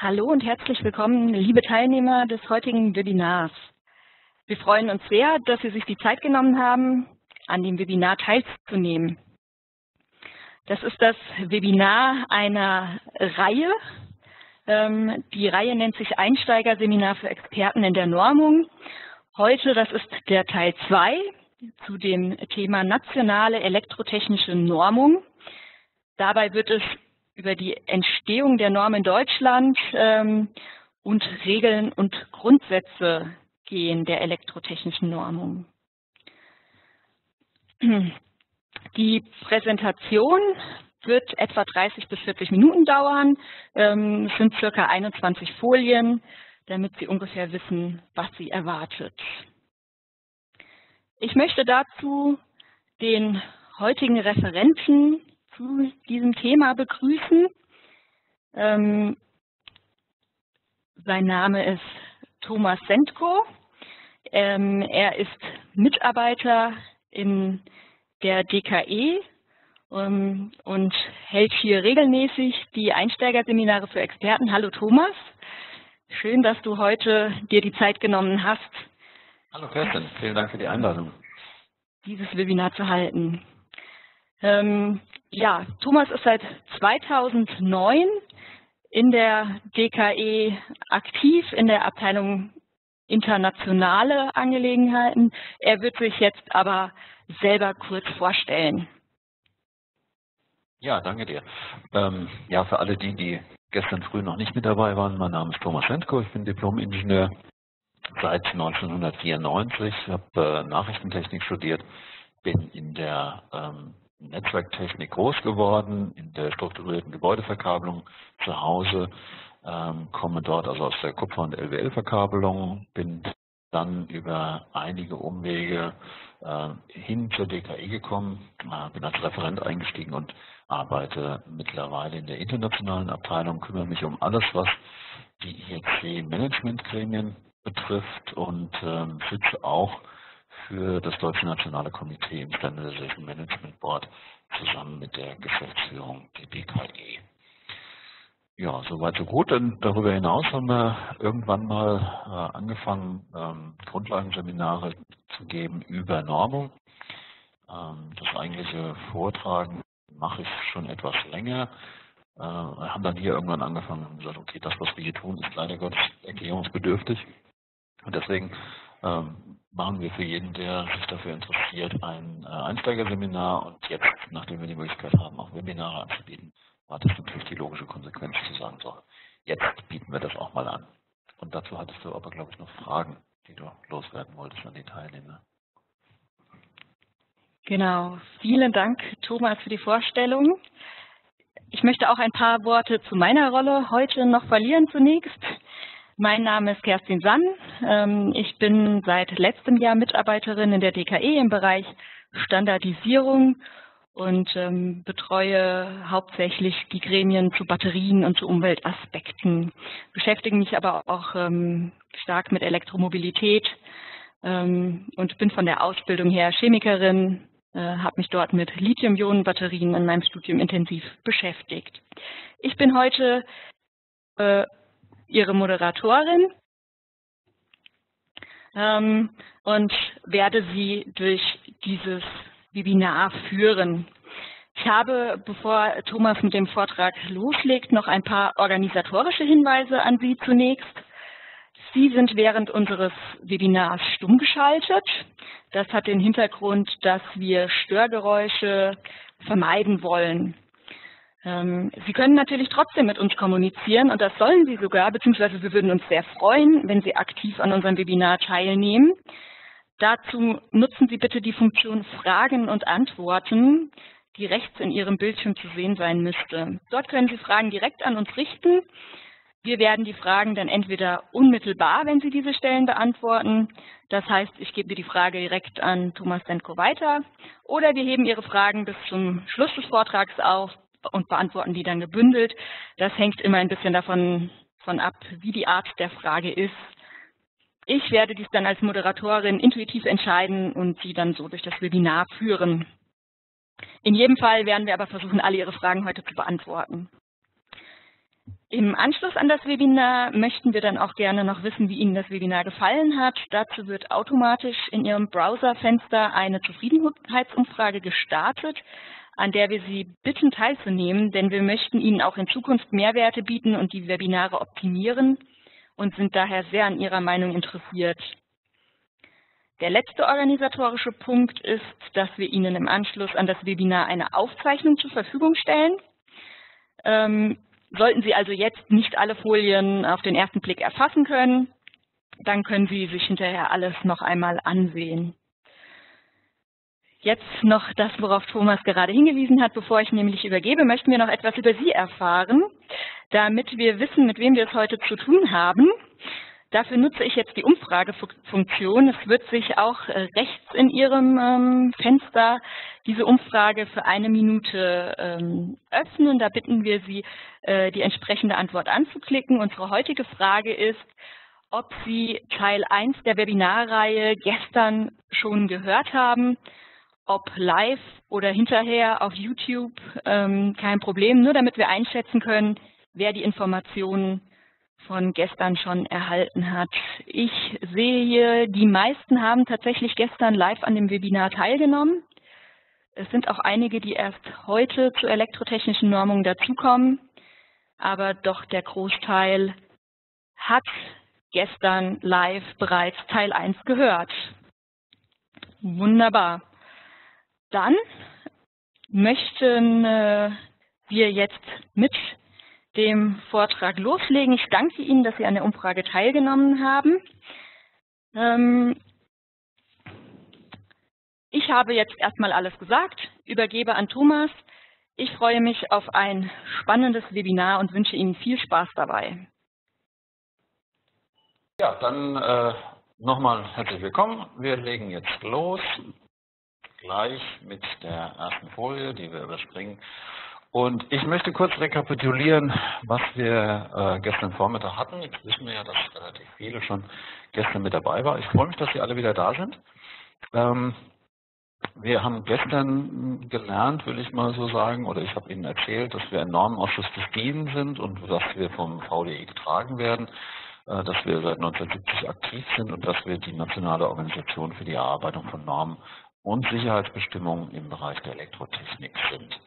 Hallo und herzlich willkommen, liebe Teilnehmer des heutigen Webinars. Wir freuen uns sehr, dass Sie sich die Zeit genommen haben, an dem Webinar teilzunehmen. Das ist das Webinar einer Reihe. Ähm, die Reihe nennt sich Einsteigerseminar für Experten in der Normung. Heute, das ist der Teil 2 zu dem Thema nationale elektrotechnische Normung. Dabei wird es über die Entstehung der Norm in Deutschland ähm, und Regeln und Grundsätze gehen der elektrotechnischen Normung. Die Präsentation wird etwa 30 bis 40 Minuten dauern. Ähm, es sind circa 21 Folien, damit Sie ungefähr wissen, was Sie erwartet. Ich möchte dazu den heutigen Referenten zu diesem Thema begrüßen. Ähm, sein Name ist Thomas Sendko. Ähm, er ist Mitarbeiter in der DKE ähm, und hält hier regelmäßig die Einsteigerseminare für Experten. Hallo Thomas, schön, dass du heute dir die Zeit genommen hast. Hallo Kerstin, vielen Dank für die Einladung. Dieses Webinar zu halten. Ähm, ja, Thomas ist seit 2009 in der DKE aktiv in der Abteilung internationale Angelegenheiten. Er wird sich jetzt aber selber kurz vorstellen. Ja, danke dir. Ähm, ja, für alle die, die gestern früh noch nicht mit dabei waren, mein Name ist Thomas Lentko, ich bin Diplom-Ingenieur seit 1994, habe äh, Nachrichtentechnik studiert, bin in der ähm, Netzwerktechnik groß geworden, in der strukturierten Gebäudeverkabelung zu Hause, ähm, komme dort also aus der Kupfer- und LWL-Verkabelung, bin dann über einige Umwege äh, hin zur DKI gekommen, äh, bin als Referent eingestiegen und arbeite mittlerweile in der internationalen Abteilung, kümmere mich um alles, was die IEC-Managementgremien betrifft und ähm, sitze auch für das Deutsche Nationale Komitee im Standardization Management Board zusammen mit der Geschäftsführung der BKE. Ja, soweit so gut. Und darüber hinaus haben wir irgendwann mal äh, angefangen, ähm, Grundlagenseminare zu geben über Normung. Ähm, das eigentliche Vortragen mache ich schon etwas länger. Äh, wir haben dann hier irgendwann angefangen und gesagt, okay, das, was wir hier tun, ist leider Gottes erklärungsbedürftig. Und deswegen machen wir für jeden, der sich dafür interessiert, ein äh, Einsteigerseminar und jetzt, nachdem wir die Möglichkeit haben, auch Webinare anzubieten, war das natürlich die logische Konsequenz zu sagen, so, jetzt bieten wir das auch mal an. Und dazu hattest du aber, glaube ich, noch Fragen, die du loswerden wolltest an die Teilnehmer. Genau, vielen Dank, Thomas, für die Vorstellung. Ich möchte auch ein paar Worte zu meiner Rolle heute noch verlieren zunächst. Mein Name ist Kerstin Sann. Ähm, ich bin seit letztem Jahr Mitarbeiterin in der DKE im Bereich Standardisierung und ähm, betreue hauptsächlich die Gremien zu Batterien und zu Umweltaspekten, beschäftige mich aber auch ähm, stark mit Elektromobilität und bin von der Ausbildung her Chemikerin, äh, habe mich dort mit Lithium-Ionen-Batterien in meinem Studium intensiv beschäftigt. Ich bin heute äh, Ihre Moderatorin ähm, und werde Sie durch dieses Webinar führen. Ich habe, bevor Thomas mit dem Vortrag loslegt, noch ein paar organisatorische Hinweise an Sie zunächst. Sie sind während unseres Webinars stumm geschaltet. Das hat den Hintergrund, dass wir Störgeräusche vermeiden wollen. Ähm, Sie können natürlich trotzdem mit uns kommunizieren und das sollen Sie sogar, beziehungsweise wir würden uns sehr freuen, wenn Sie aktiv an unserem Webinar teilnehmen. Dazu nutzen Sie bitte die Funktion Fragen und Antworten, die rechts in Ihrem Bildschirm zu sehen sein müsste. Dort können Sie Fragen direkt an uns richten. Wir werden die Fragen dann entweder unmittelbar, wenn Sie diese stellen, beantworten. Das heißt, ich gebe die Frage direkt an Thomas Senko weiter. Oder wir heben Ihre Fragen bis zum Schluss des Vortrags auf und beantworten die dann gebündelt. Das hängt immer ein bisschen davon von ab, wie die Art der Frage ist. Ich werde dies dann als Moderatorin intuitiv entscheiden und Sie dann so durch das Webinar führen. In jedem Fall werden wir aber versuchen, alle Ihre Fragen heute zu beantworten. Im Anschluss an das Webinar möchten wir dann auch gerne noch wissen, wie Ihnen das Webinar gefallen hat. Dazu wird automatisch in Ihrem Browserfenster eine Zufriedenheitsumfrage gestartet, an der wir Sie bitten teilzunehmen, denn wir möchten Ihnen auch in Zukunft Mehrwerte bieten und die Webinare optimieren und sind daher sehr an Ihrer Meinung interessiert. Der letzte organisatorische Punkt ist, dass wir Ihnen im Anschluss an das Webinar eine Aufzeichnung zur Verfügung stellen. Ähm, Sollten Sie also jetzt nicht alle Folien auf den ersten Blick erfassen können, dann können Sie sich hinterher alles noch einmal ansehen. Jetzt noch das, worauf Thomas gerade hingewiesen hat. Bevor ich nämlich übergebe, möchten wir noch etwas über Sie erfahren, damit wir wissen, mit wem wir es heute zu tun haben. Dafür nutze ich jetzt die Umfragefunktion. Es wird sich auch äh, rechts in Ihrem ähm, Fenster diese Umfrage für eine Minute ähm, öffnen. Da bitten wir Sie, äh, die entsprechende Antwort anzuklicken. Unsere heutige Frage ist, ob Sie Teil 1 der Webinarreihe gestern schon gehört haben, ob live oder hinterher auf YouTube, ähm, kein Problem, nur damit wir einschätzen können, wer die Informationen von gestern schon erhalten hat. Ich sehe hier, die meisten haben tatsächlich gestern live an dem Webinar teilgenommen. Es sind auch einige, die erst heute zur elektrotechnischen Normung dazukommen, aber doch der Großteil hat gestern live bereits Teil 1 gehört. Wunderbar. Dann möchten äh, wir jetzt mit dem Vortrag loslegen. Ich danke Ihnen, dass Sie an der Umfrage teilgenommen haben. Ähm, ich habe jetzt erstmal alles gesagt, übergebe an Thomas. Ich freue mich auf ein spannendes Webinar und wünsche Ihnen viel Spaß dabei. Ja, dann äh, nochmal herzlich willkommen. Wir legen jetzt los, gleich mit der ersten Folie, die wir überspringen. Und ich möchte kurz rekapitulieren, was wir äh, gestern Vormittag hatten. Jetzt wissen wir ja, dass relativ viele schon gestern mit dabei waren. Ich freue mich, dass Sie alle wieder da sind. Ähm, wir haben gestern gelernt, will ich mal so sagen, oder ich habe Ihnen erzählt, dass wir ein Normenausschuss des DIN sind und dass wir vom VDI getragen werden, äh, dass wir seit 1970 aktiv sind und dass wir die nationale Organisation für die Erarbeitung von Normen und Sicherheitsbestimmungen im Bereich der Elektrotechnik sind.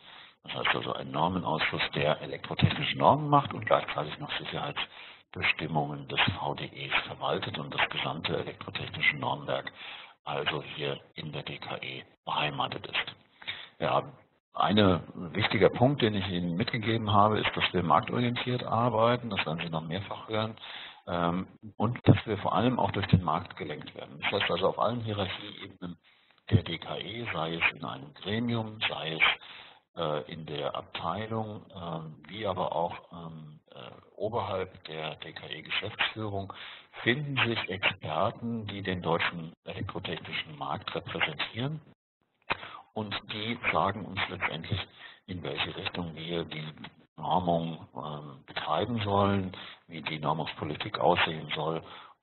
Das heißt also ein Normenausschuss, der elektrotechnische Normen macht und gleichzeitig noch Sicherheitsbestimmungen des VDEs verwaltet und das gesamte elektrotechnische Normwerk also hier in der DKE beheimatet ist. Ja, ein wichtiger Punkt, den ich Ihnen mitgegeben habe, ist, dass wir marktorientiert arbeiten, das werden Sie noch mehrfach hören, ähm, und dass wir vor allem auch durch den Markt gelenkt werden. Das heißt also auf allen Hierarchieebenen der DKE, sei es in einem Gremium, sei es äh, in der Abteilung, ähm, wie aber auch ähm, äh, oberhalb der DKE-Geschäftsführung finden sich Experten, die den deutschen elektrotechnischen Markt repräsentieren und die sagen uns letztendlich, in welche Richtung wir die Normung ähm, betreiben sollen, wie die Normungspolitik aussehen soll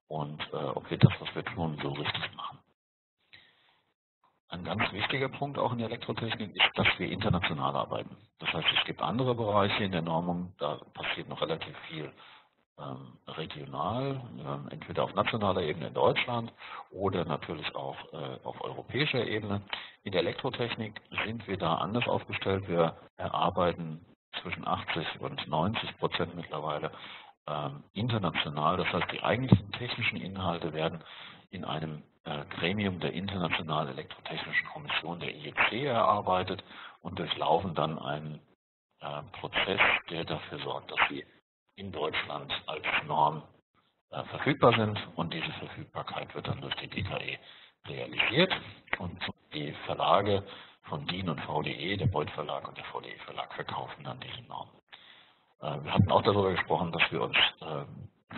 und äh, ob wir das, was wir tun, so richtig machen. Ein ganz wichtiger Punkt auch in der Elektrotechnik ist, dass wir international arbeiten. Das heißt, es gibt andere Bereiche in der Normung, da passiert noch relativ viel ähm, regional, ähm, entweder auf nationaler Ebene in Deutschland oder natürlich auch äh, auf europäischer Ebene. In der Elektrotechnik sind wir da anders aufgestellt. Wir erarbeiten zwischen 80 und 90 Prozent mittlerweile ähm, international. Das heißt, die eigentlichen technischen Inhalte werden in einem Gremium der Internationalen Elektrotechnischen Kommission, der IEC, erarbeitet und durchlaufen dann einen äh, Prozess, der dafür sorgt, dass sie in Deutschland als Norm äh, verfügbar sind und diese Verfügbarkeit wird dann durch die DKE realisiert und die Verlage von DIN und VDE, der Beuth Verlag und der VDE Verlag verkaufen dann diese Norm. Wir hatten auch darüber gesprochen, dass wir uns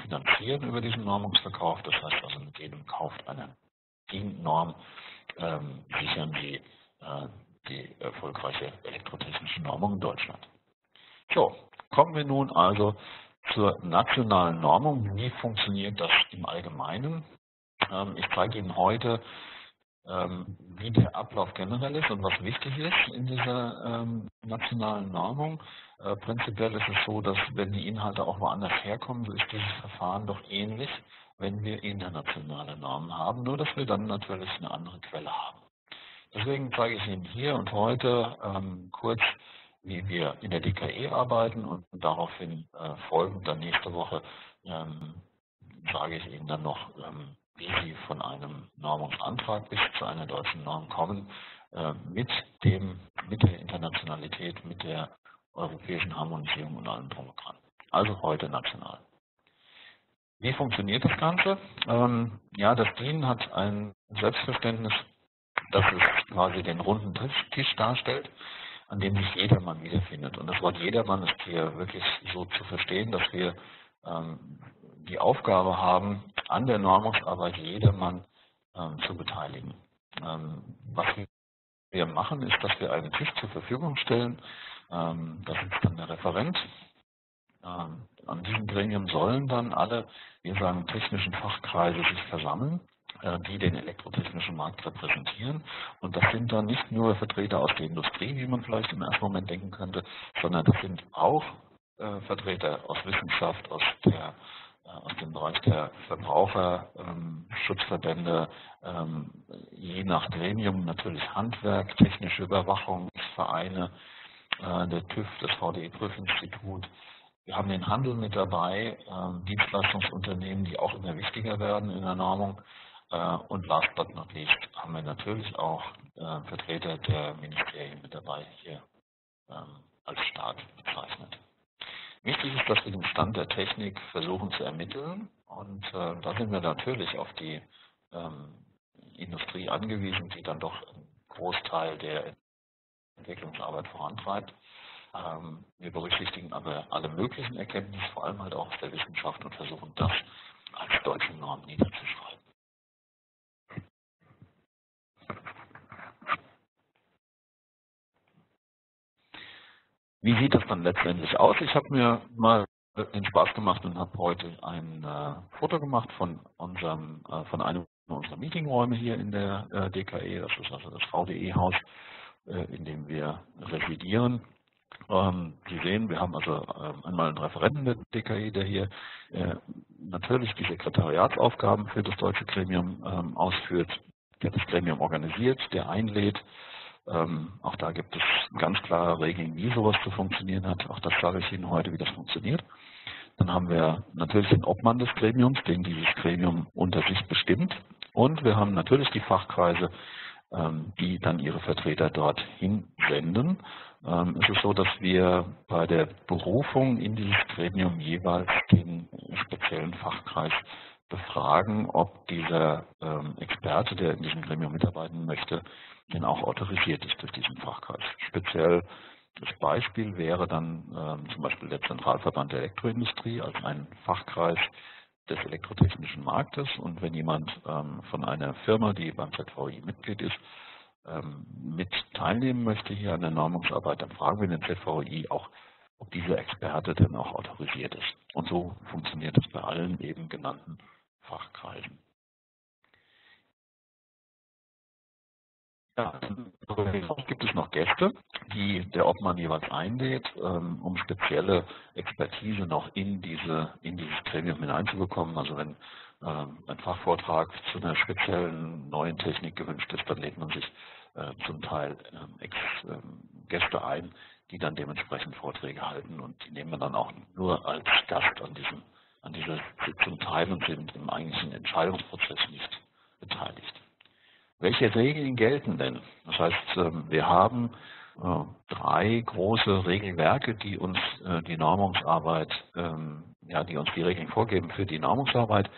finanzieren über diesen Normungsverkauf. Das heißt also, mit jedem kauft eine DIN-Norm ähm, sichern die, äh, die erfolgreiche elektrotechnische Normung in Deutschland. So, kommen wir nun also zur nationalen Normung. Wie funktioniert das im Allgemeinen? Ähm, ich zeige Ihnen heute ähm, wie der Ablauf generell ist und was wichtig ist in dieser ähm, nationalen Normung. Äh, prinzipiell ist es so, dass wenn die Inhalte auch woanders herkommen, so ist dieses Verfahren doch ähnlich, wenn wir internationale Normen haben, nur dass wir dann natürlich eine andere Quelle haben. Deswegen zeige ich Ihnen hier und heute ähm, kurz, wie wir in der DKE arbeiten und daraufhin äh, folgend dann nächste Woche ähm, sage ich Ihnen dann noch, ähm, wie Sie von einem Normungsantrag bis zu einer deutschen Norm kommen, äh, mit, dem, mit der Internationalität, mit der europäischen Harmonisierung und allem drum und dran. Also heute national. Wie funktioniert das Ganze? Ähm, ja, das DIN hat ein Selbstverständnis, dass es quasi den runden Tisch darstellt, an dem sich jedermann wiederfindet. Und das Wort jedermann ist hier wirklich so zu verstehen, dass wir ähm, die Aufgabe haben, an der Normungsarbeit jedermann ähm, zu beteiligen. Ähm, was wir machen, ist, dass wir einen Tisch zur Verfügung stellen. Ähm, da sitzt dann der Referent. Ähm, an diesem Gremium sollen dann alle, wir sagen, technischen Fachkreise sich versammeln äh, die den elektrotechnischen Markt repräsentieren. Und das sind dann nicht nur Vertreter aus der Industrie, wie man vielleicht im ersten Moment denken könnte, sondern das sind auch äh, Vertreter aus Wissenschaft, aus der aus dem Bereich der Verbraucherschutzverbände, ähm, je nach Gremium natürlich Handwerk, technische Überwachungsvereine, äh, der TÜV, das VDE-Prüfinstitut. Wir haben den Handel mit dabei, ähm, Dienstleistungsunternehmen, die auch immer wichtiger werden in der Normung. Äh, und last but not least haben wir natürlich auch äh, Vertreter der Ministerien mit dabei hier ähm, als Staat bezeichnet. Wichtig ist, dass wir den Stand der Technik versuchen zu ermitteln. Und äh, da sind wir natürlich auf die ähm, Industrie angewiesen, die dann doch einen Großteil der Entwicklungsarbeit vorantreibt. Ähm, wir berücksichtigen aber alle möglichen Erkenntnisse, vor allem halt auch aus der Wissenschaft und versuchen das als deutsche Norm niederzuschreiben. Wie sieht das dann letztendlich aus? Ich habe mir mal den Spaß gemacht und habe heute ein äh, Foto gemacht von unserem, äh, von einem unserer Meetingräume hier in der äh, DKE. Das ist also das VDE-Haus, äh, in dem wir residieren. Ähm, Sie sehen, wir haben also ähm, einmal einen Referenten der DKE, der hier äh, natürlich die Sekretariatsaufgaben für das deutsche Gremium ähm, ausführt, der das Gremium organisiert, der einlädt, auch da gibt es ganz klare Regeln, wie sowas zu funktionieren hat. Auch das sage ich Ihnen heute, wie das funktioniert. Dann haben wir natürlich den Obmann des Gremiums, den dieses Gremium unter sich bestimmt. Und wir haben natürlich die Fachkreise, die dann ihre Vertreter dorthin senden. Ähm, es ist so, dass wir bei der Berufung in dieses Gremium jeweils den speziellen Fachkreis befragen, ob dieser ähm, Experte, der in diesem Gremium mitarbeiten möchte, denn auch autorisiert ist durch diesen Fachkreis. Speziell das Beispiel wäre dann ähm, zum Beispiel der Zentralverband der Elektroindustrie als ein Fachkreis des elektrotechnischen Marktes. Und wenn jemand von einer Firma, die beim ZVI Mitglied ist, mit teilnehmen möchte hier an der Normungsarbeit, dann fragen wir den ZVI auch, ob dieser Experte denn auch autorisiert ist. Und so funktioniert es bei allen eben genannten Fachkreisen. Ja, hinaus gibt es noch Gäste, die der Obmann jeweils einlädt, ähm, um spezielle Expertise noch in, diese, in dieses Gremium hineinzubekommen. Also wenn ähm, ein Fachvortrag zu einer speziellen neuen Technik gewünscht ist, dann lädt man sich zum Teil ähm, Gäste ein, die dann dementsprechend Vorträge halten und die nehmen wir dann auch nur als Gast an, diesem, an dieser Sitzung teil und sind im eigentlichen Entscheidungsprozess nicht beteiligt. Welche Regeln gelten denn? Das heißt, ähm, wir haben äh, drei große Regelwerke, die uns äh, die Normungsarbeit, ähm, ja, die uns die Regeln vorgeben für die Normungsarbeit.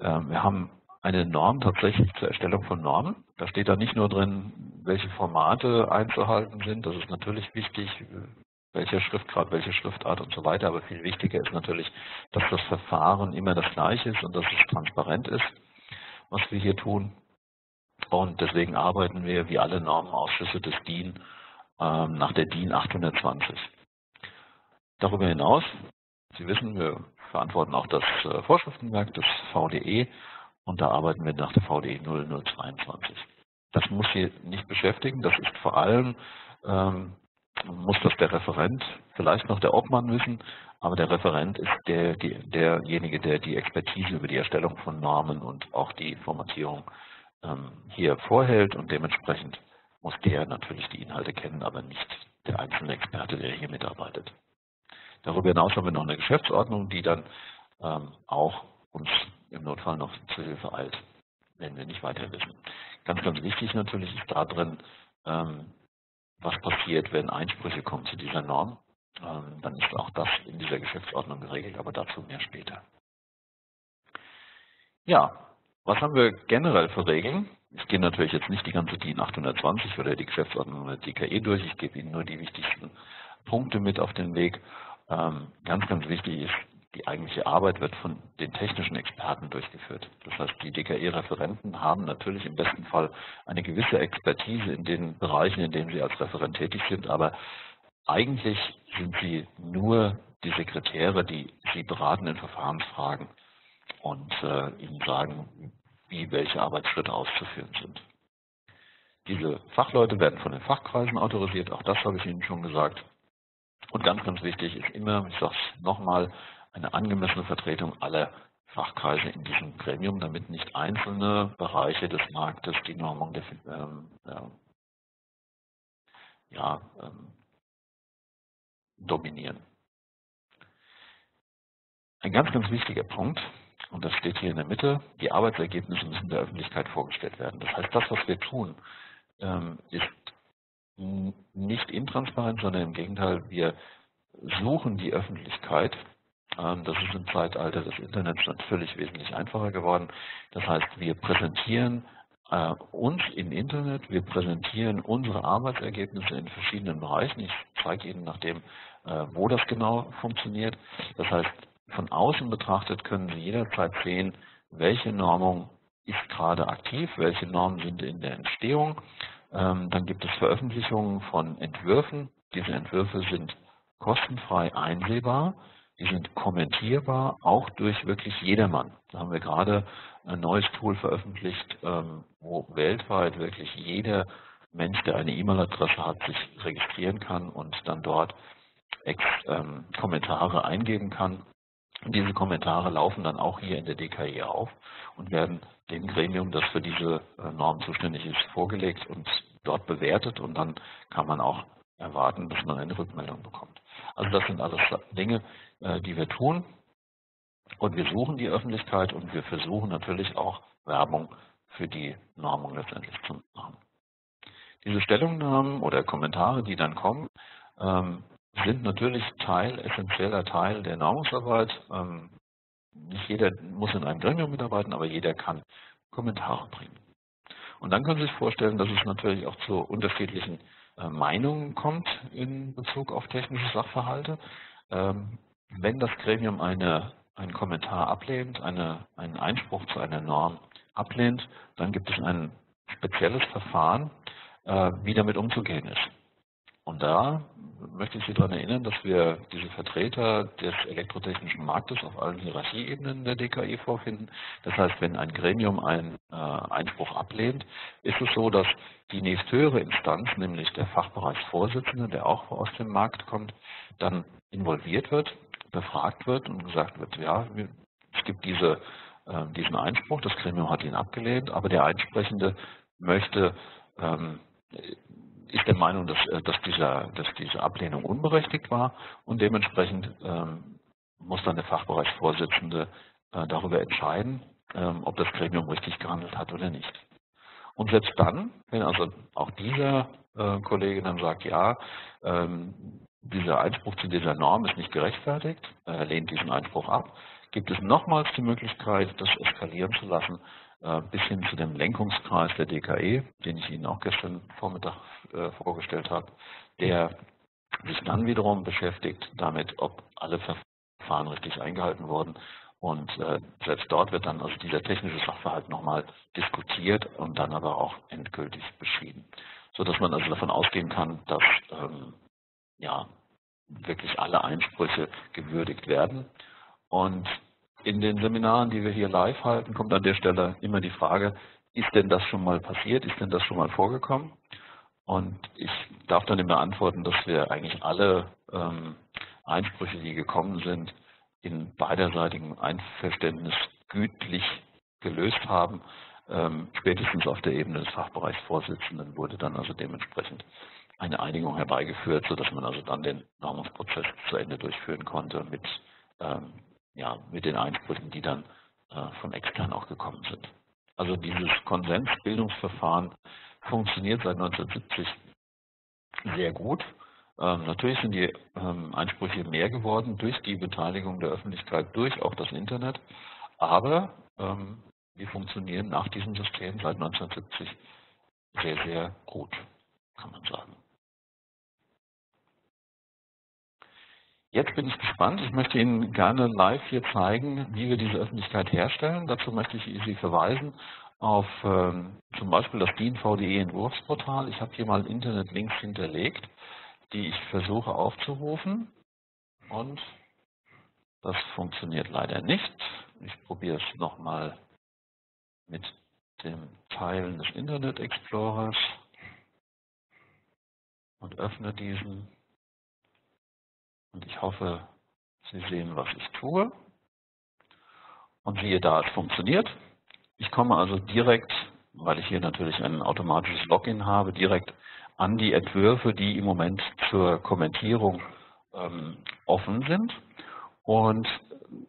Ähm, wir haben eine Norm tatsächlich zur Erstellung von Normen. Da steht da nicht nur drin, welche Formate einzuhalten sind. Das ist natürlich wichtig, welcher Schriftgrad, welche Schriftart und so weiter. Aber viel wichtiger ist natürlich, dass das Verfahren immer das gleiche ist und dass es transparent ist, was wir hier tun. Und deswegen arbeiten wir wie alle Normenausschüsse des DIN ähm, nach der DIN 820. Darüber hinaus, Sie wissen, wir verantworten auch das äh, Vorschriftenwerk des VDE und da arbeiten wir nach der VDE 0022. das muss Sie nicht beschäftigen. Das ist vor allem, ähm, muss das der Referent, vielleicht noch der Obmann wissen, aber der Referent ist der, die, derjenige, der die Expertise über die Erstellung von Normen und auch die Formatierung ähm, hier vorhält und dementsprechend muss der natürlich die Inhalte kennen, aber nicht der einzelne Experte, der hier mitarbeitet. Darüber hinaus haben wir noch eine Geschäftsordnung, die dann ähm, auch uns im Notfall noch zu Hilfe eilt, wenn wir nicht weiter wissen. Ganz, ganz wichtig natürlich ist da drin, ähm, was passiert, wenn Einsprüche kommen zu dieser Norm. Ähm, dann ist auch das in dieser Geschäftsordnung geregelt, aber dazu mehr später. Ja, was haben wir generell für Regeln? Ich gehe natürlich jetzt nicht die ganze DIN 820 oder die Geschäftsordnung oder DKE durch, ich gebe Ihnen nur die wichtigsten Punkte mit auf den Weg. Ähm, ganz, ganz wichtig ist, die eigentliche Arbeit wird von den technischen Experten durchgeführt. Das heißt, die DKE-Referenten haben natürlich im besten Fall eine gewisse Expertise in den Bereichen, in denen sie als Referent tätig sind, aber eigentlich sind sie nur die Sekretäre, die sie beraten in Verfahrensfragen und äh, ihnen sagen, wie welche Arbeitsschritte auszuführen sind. Diese Fachleute werden von den Fachkreisen autorisiert, auch das habe ich Ihnen schon gesagt. Und ganz, ganz wichtig ist immer, ich sage es nochmal, eine angemessene Vertretung aller Fachkreise in diesem Gremium, damit nicht einzelne Bereiche des Marktes die Normung der, ähm, ja, ähm, dominieren. Ein ganz, ganz wichtiger Punkt, und das steht hier in der Mitte, die Arbeitsergebnisse müssen der Öffentlichkeit vorgestellt werden. Das heißt, das, was wir tun, ähm, ist nicht intransparent, sondern im Gegenteil, wir suchen die Öffentlichkeit. Ähm, das ist im Zeitalter des Internets natürlich wesentlich einfacher geworden. Das heißt, wir präsentieren äh, uns im Internet, wir präsentieren unsere Arbeitsergebnisse in verschiedenen Bereichen. Ich zeige Ihnen nachdem, äh, wo das genau funktioniert. Das heißt, von außen betrachtet können Sie jederzeit sehen, welche Normung ist gerade aktiv, welche Normen sind in der Entstehung. Ähm, dann gibt es Veröffentlichungen von Entwürfen. Diese Entwürfe sind kostenfrei einsehbar. Die sind kommentierbar, auch durch wirklich jedermann. Da haben wir gerade ein neues Tool veröffentlicht, ähm, wo weltweit wirklich jeder Mensch, der eine E-Mail-Adresse hat, sich registrieren kann und dann dort ähm, Kommentare eingeben kann. Und diese Kommentare laufen dann auch hier in der DKI auf und werden dem Gremium, das für diese äh, Norm zuständig ist, vorgelegt und dort bewertet und dann kann man auch erwarten, dass man eine Rückmeldung bekommt. Also das sind alles Dinge, äh, die wir tun und wir suchen die Öffentlichkeit und wir versuchen natürlich auch Werbung für die Normung letztendlich zu machen. Diese Stellungnahmen oder Kommentare, die dann kommen, ähm, sind natürlich Teil, essentieller Teil der Normungsarbeit. Ähm, nicht jeder muss in einem Gremium mitarbeiten, aber jeder kann Kommentare bringen. Und dann können Sie sich vorstellen, dass es natürlich auch zu unterschiedlichen Meinungen kommt in Bezug auf technische Sachverhalte. Ähm, wenn das Gremium eine, einen Kommentar ablehnt, eine, einen Einspruch zu einer Norm ablehnt, dann gibt es ein spezielles Verfahren, äh, wie damit umzugehen ist. Und da möchte ich Sie daran erinnern, dass wir diese Vertreter des elektrotechnischen Marktes auf allen Hierarchieebenen der DKI vorfinden. Das heißt, wenn ein Gremium einen äh, Einspruch ablehnt, ist es so, dass die nächsthöhere Instanz, nämlich der Fachbereichsvorsitzende, der auch aus dem Markt kommt, dann involviert wird, befragt wird und gesagt wird, ja, es gibt diese, äh, diesen Einspruch, das Gremium hat ihn abgelehnt, aber der Einsprechende möchte ähm, ist der Meinung, dass, äh, dass, dieser, dass diese Ablehnung unberechtigt war und dementsprechend ähm, muss dann der Fachbereichsvorsitzende äh, darüber entscheiden, ähm, ob das Gremium richtig gehandelt hat oder nicht. Und selbst dann, wenn also auch dieser äh, Kollege dann sagt, ja, ähm, dieser Einspruch zu dieser Norm ist nicht gerechtfertigt, er lehnt diesen Einspruch ab, gibt es nochmals die Möglichkeit, das eskalieren zu lassen äh, bis hin zu dem Lenkungskreis der DKE, den ich Ihnen auch gestern Vormittag äh, vorgestellt habe, der sich dann wiederum beschäftigt damit, ob alle Verfahren richtig eingehalten wurden. Und äh, selbst dort wird dann also dieser technische Sachverhalt nochmal diskutiert und dann aber auch endgültig beschieden. Sodass man also davon ausgehen kann, dass ähm, ja, wirklich alle Einsprüche gewürdigt werden. Und in den Seminaren, die wir hier live halten, kommt an der Stelle immer die Frage, ist denn das schon mal passiert? Ist denn das schon mal vorgekommen? Und ich darf dann immer antworten, dass wir eigentlich alle ähm, Einsprüche, die gekommen sind, in beiderseitigem Einverständnis gütlich gelöst haben. Ähm, spätestens auf der Ebene des Fachbereichsvorsitzenden wurde dann also dementsprechend eine Einigung herbeigeführt, sodass man also dann den Normungsprozess zu Ende durchführen konnte mit, ähm, ja, mit den Einsprüchen, die dann äh, von extern auch gekommen sind. Also dieses Konsensbildungsverfahren funktioniert seit 1970 sehr gut. Ähm, natürlich sind die ähm, Einsprüche mehr geworden durch die Beteiligung der Öffentlichkeit, durch auch das Internet, aber ähm, die funktionieren nach diesem System seit 1970 sehr, sehr gut, kann man sagen. Jetzt bin ich gespannt. Ich möchte Ihnen gerne live hier zeigen, wie wir diese Öffentlichkeit herstellen. Dazu möchte ich Sie verweisen auf ähm, zum Beispiel das DIN-VDE Entwurfsportal. Ich habe hier mal Internetlinks hinterlegt, die ich versuche aufzurufen und das funktioniert leider nicht. Ich probiere es nochmal mit dem Teilen des Internet Explorers und öffne diesen. Und ich hoffe, Sie sehen, was ich tue. Und siehe da, es funktioniert. Ich komme also direkt, weil ich hier natürlich ein automatisches Login habe, direkt an die Entwürfe, die im Moment zur Kommentierung ähm, offen sind. Und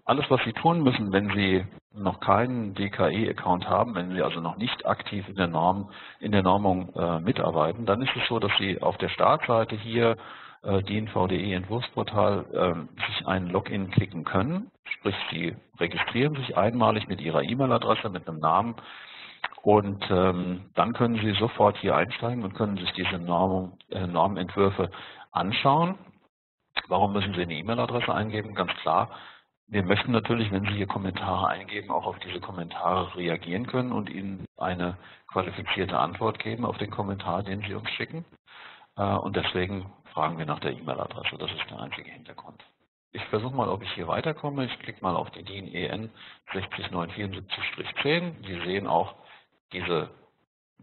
alles, was Sie tun müssen, wenn Sie noch keinen DKE-Account haben, wenn Sie also noch nicht aktiv in der, Norm, in der Normung äh, mitarbeiten, dann ist es so, dass Sie auf der Startseite hier äh, DIN-VDE Entwurfsportal äh, sich ein Login klicken können. Sprich, Sie registrieren sich einmalig mit Ihrer E-Mail-Adresse, mit einem Namen und ähm, dann können Sie sofort hier einsteigen und können sich diese Norm, äh, Normentwürfe anschauen. Warum müssen Sie eine E-Mail-Adresse eingeben? Ganz klar, wir möchten natürlich, wenn Sie hier Kommentare eingeben, auch auf diese Kommentare reagieren können und Ihnen eine qualifizierte Antwort geben auf den Kommentar, den Sie uns schicken. Äh, und deswegen fragen wir nach der E-Mail-Adresse. Das ist der einzige Hintergrund. Ich versuche mal, ob ich hier weiterkomme. Ich klicke mal auf die DIN EN 60974-10. Sie sehen auch, diese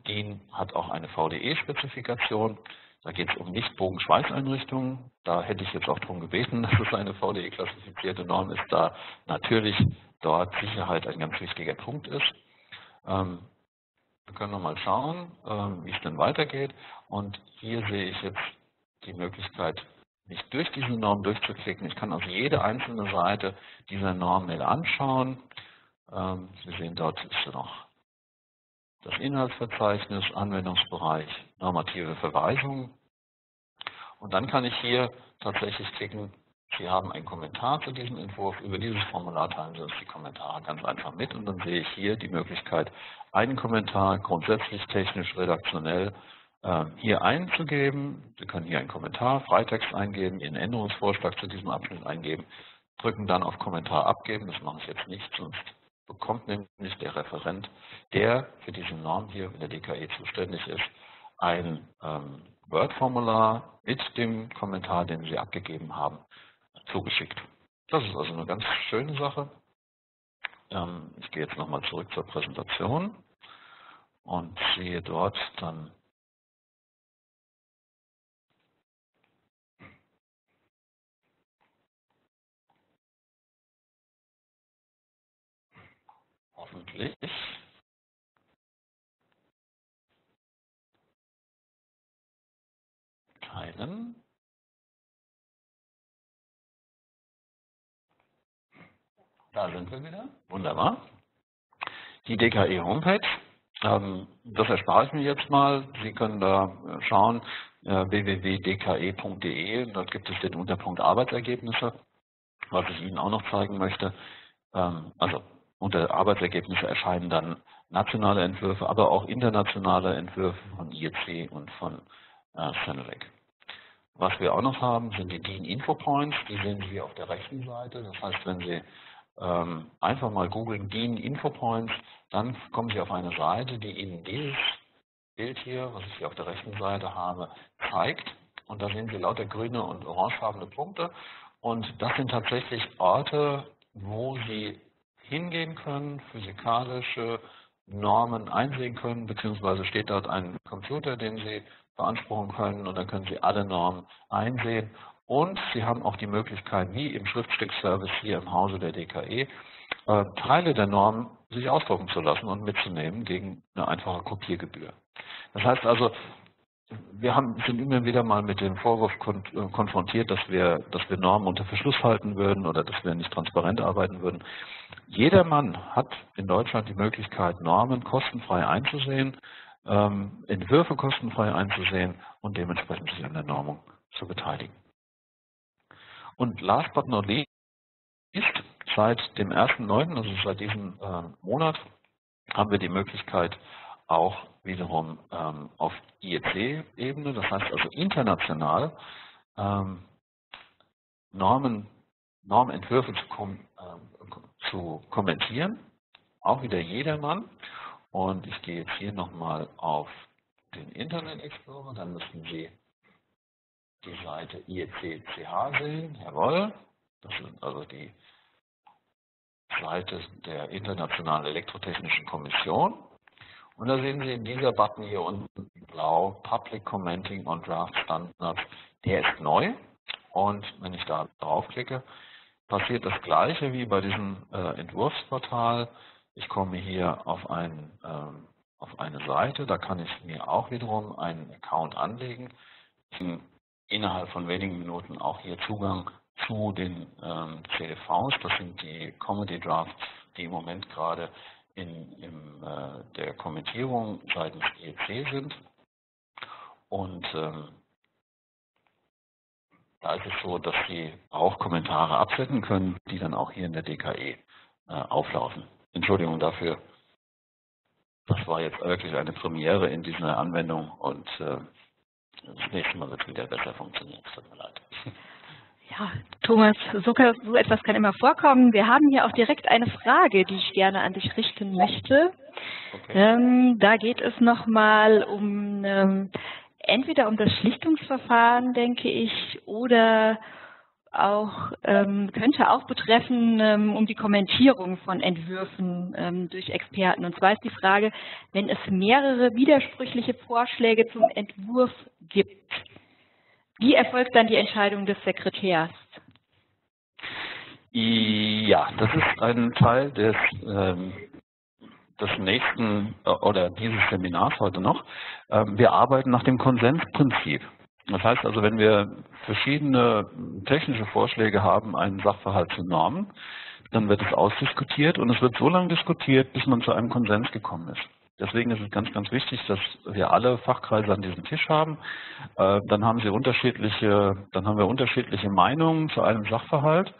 DIN hat auch eine VDE-Spezifikation. Da geht es um Nicht-Bogenschweißeinrichtungen. Da hätte ich jetzt auch darum gebeten, dass es eine VDE-klassifizierte Norm ist, da natürlich dort Sicherheit ein ganz wichtiger Punkt ist. Ähm, wir können nochmal schauen, ähm, wie es denn weitergeht. Und hier sehe ich jetzt die Möglichkeit, mich durch diese Norm durchzuklicken. Ich kann also jede einzelne Seite dieser Norm mir anschauen. Ähm, Sie sehen, dort ist noch das Inhaltsverzeichnis, Anwendungsbereich, normative Verweisungen. Und dann kann ich hier tatsächlich klicken, Sie haben einen Kommentar zu diesem Entwurf. Über dieses Formular teilen Sie uns die Kommentare ganz einfach mit und dann sehe ich hier die Möglichkeit, einen Kommentar grundsätzlich technisch redaktionell hier einzugeben. Sie können hier einen Kommentar, Freitext eingeben, Ihren Änderungsvorschlag zu diesem Abschnitt eingeben, drücken dann auf Kommentar abgeben. Das mache ich jetzt nicht, sonst bekommt nämlich der Referent, der für diese Norm hier in der DKE zuständig ist, ein ähm, Word-Formular mit dem Kommentar, den Sie abgegeben haben, zugeschickt. Das ist also eine ganz schöne Sache. Ähm, ich gehe jetzt nochmal zurück zur Präsentation und sehe dort dann hoffentlich keinen. Da sind wir wieder. Wunderbar. Die DKE Homepage. Ähm, das erspare ich mir jetzt mal. Sie können da äh, schauen, äh, www.dke.de. Dort gibt es den Unterpunkt Arbeitsergebnisse, was ich Ihnen auch noch zeigen möchte. Ähm, also unter Arbeitsergebnisse erscheinen dann nationale Entwürfe, aber auch internationale Entwürfe von IEC und von äh, Senelec. Was wir auch noch haben, sind die DIN Info Points. Die sehen Sie auf der rechten Seite. Das heißt, wenn Sie ähm, einfach mal googeln DIN Info Points, dann kommen Sie auf eine Seite, die Ihnen dieses Bild hier, was ich hier auf der rechten Seite habe, zeigt. Und da sehen Sie lauter grüne und orangefarbene Punkte. Und das sind tatsächlich Orte, wo Sie hingehen können, physikalische Normen einsehen können, beziehungsweise steht dort ein Computer, den Sie beanspruchen können und dann können Sie alle Normen einsehen. Und Sie haben auch die Möglichkeit, wie im Schriftstückservice hier im Hause der DKE, äh, Teile der Normen sich ausdrucken zu lassen und mitzunehmen gegen eine einfache Kopiergebühr. Das heißt also, wir haben, sind immer wieder mal mit dem Vorwurf äh, konfrontiert, dass wir, dass wir Normen unter Verschluss halten würden oder dass wir nicht transparent arbeiten würden. Jeder Mann hat in Deutschland die Möglichkeit, Normen kostenfrei einzusehen, ähm, Entwürfe kostenfrei einzusehen und dementsprechend sich an der Normung zu beteiligen. Und last but not least, seit dem 1.9., also seit diesem äh, Monat, haben wir die Möglichkeit, auch wiederum ähm, auf IEC-Ebene, das heißt also international, ähm, Normen, Normentwürfe zu, kom äh, zu kommentieren, auch wieder jedermann. Und ich gehe jetzt hier nochmal auf den Internet Explorer, dann müssen Sie die Seite IEC-CH sehen, jawohl, das sind also die Seite der Internationalen Elektrotechnischen Kommission. Und da sehen Sie dieser Button hier unten blau, Public Commenting on Draft Standards, der ist neu. Und wenn ich da draufklicke, passiert das gleiche wie bei diesem äh, Entwurfsportal. Ich komme hier auf, ein, ähm, auf eine Seite, da kann ich mir auch wiederum einen Account anlegen. Innerhalb von wenigen Minuten auch hier Zugang zu den ähm, CDVs. Das sind die Comedy Drafts, die im Moment gerade in, in äh, der Kommentierung seitens EEC sind. Und ähm, da ist es so, dass Sie auch Kommentare absenden können, die dann auch hier in der DKE äh, auflaufen. Entschuldigung dafür. Das war jetzt wirklich eine Premiere in dieser Anwendung und äh, das nächste Mal wird es wieder besser funktionieren. Es tut mir leid. Ja, Thomas, so, so, etwas kann immer vorkommen. Wir haben hier auch direkt eine Frage, die ich gerne an dich richten möchte. Okay. Ähm, da geht es nochmal um ähm, entweder um das Schlichtungsverfahren, denke ich, oder auch ähm, könnte auch betreffen ähm, um die Kommentierung von Entwürfen ähm, durch Experten. Und zwar ist die Frage, wenn es mehrere widersprüchliche Vorschläge zum Entwurf gibt, wie erfolgt dann die Entscheidung des Sekretärs? Ja, das ist ein Teil des, ähm, des nächsten äh, oder dieses Seminars heute noch. Ähm, wir arbeiten nach dem Konsensprinzip. Das heißt also, wenn wir verschiedene technische Vorschläge haben, einen Sachverhalt zu normen, dann wird es ausdiskutiert und es wird so lange diskutiert, bis man zu einem Konsens gekommen ist. Deswegen ist es ganz, ganz wichtig, dass wir alle Fachkreise an diesem Tisch haben. Äh, dann haben Sie unterschiedliche, dann haben wir unterschiedliche Meinungen zu einem Sachverhalt.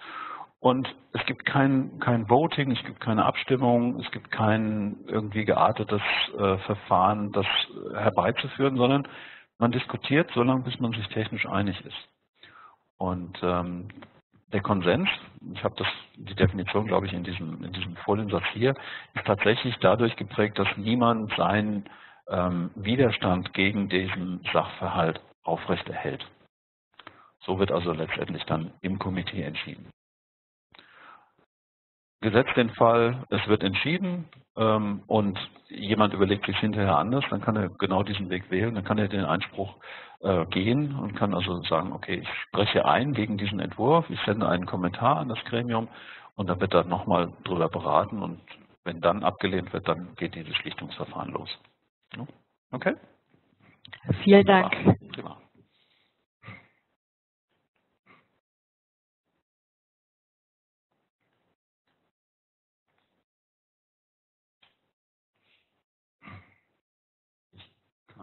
Und es gibt kein, kein Voting, es gibt keine Abstimmung, es gibt kein irgendwie geartetes äh, Verfahren, das herbeizuführen, sondern man diskutiert so lange, bis man sich technisch einig ist. Und ähm, der Konsens, ich habe das die Definition, glaube ich, in diesem, in diesem Foliensatz hier, ist tatsächlich dadurch geprägt, dass niemand seinen ähm, Widerstand gegen diesen Sachverhalt aufrechterhält. So wird also letztendlich dann im Komitee entschieden. Gesetzt den Fall, es wird entschieden ähm, und jemand überlegt sich hinterher anders, dann kann er genau diesen Weg wählen, dann kann er den Einspruch äh, gehen und kann also sagen, okay, ich spreche ein gegen diesen Entwurf, ich sende einen Kommentar an das Gremium und dann wird dann nochmal drüber beraten und wenn dann abgelehnt wird, dann geht dieses Schlichtungsverfahren los. Okay? Vielen Dank. Prima. Ich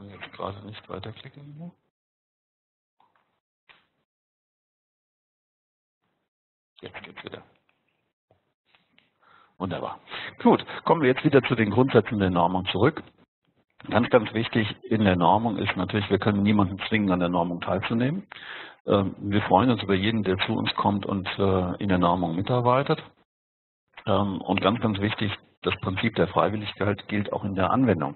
kann jetzt gerade nicht weiterklicken. Jetzt geht's wieder. Wunderbar. Gut, kommen wir jetzt wieder zu den Grundsätzen der Normung zurück. Ganz, ganz wichtig in der Normung ist natürlich, wir können niemanden zwingen, an der Normung teilzunehmen. Ähm, wir freuen uns über jeden, der zu uns kommt und äh, in der Normung mitarbeitet. Ähm, und ganz, ganz wichtig, das Prinzip der Freiwilligkeit gilt auch in der Anwendung.